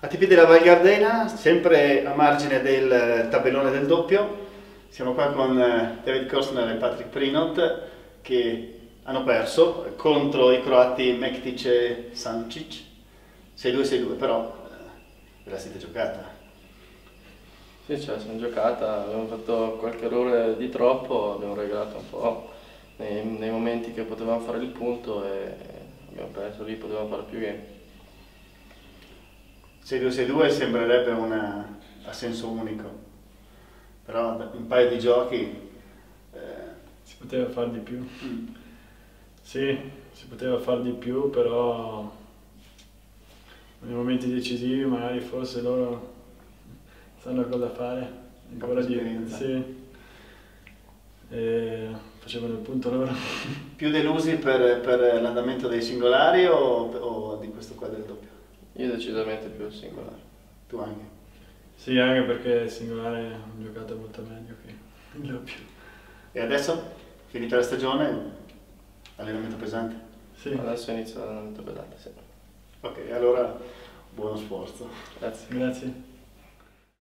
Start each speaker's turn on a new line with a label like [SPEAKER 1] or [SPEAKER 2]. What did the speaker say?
[SPEAKER 1] ATP della Val Gardena, sempre a margine del tabellone del doppio. Siamo qua con eh, David Kostner e Patrick Prinot che hanno perso contro i croati Mektic e Sancic. 6-2-6-2, però eh, ve la siete giocata.
[SPEAKER 2] Sì, ce la siamo giocata, abbiamo fatto qualche errore di troppo, abbiamo regalato un po' nei, nei momenti che potevamo fare il punto e abbiamo perso lì, potevamo fare più game.
[SPEAKER 1] 6-2-6-2 sembrerebbe una, a senso unico, però un paio di giochi...
[SPEAKER 3] Eh... Si poteva fare di più.
[SPEAKER 1] Mm.
[SPEAKER 3] Sì, si poteva fare di più, però nei momenti decisivi magari forse loro sanno cosa fare.
[SPEAKER 1] Ancora di
[SPEAKER 3] sì. E facevano il punto loro.
[SPEAKER 1] Più delusi per, per l'andamento dei singolari o, o di questo qua del doppio?
[SPEAKER 2] Io decisamente più il singolare.
[SPEAKER 1] Tu anche?
[SPEAKER 3] Sì, anche perché il singolare ho giocato molto meglio che il doppio.
[SPEAKER 1] E adesso, finita la stagione, allenamento pesante?
[SPEAKER 2] Sì. Adesso inizio l'allenamento pesante, sì.
[SPEAKER 1] Ok, allora buono sforzo.
[SPEAKER 2] Grazie.
[SPEAKER 3] Grazie.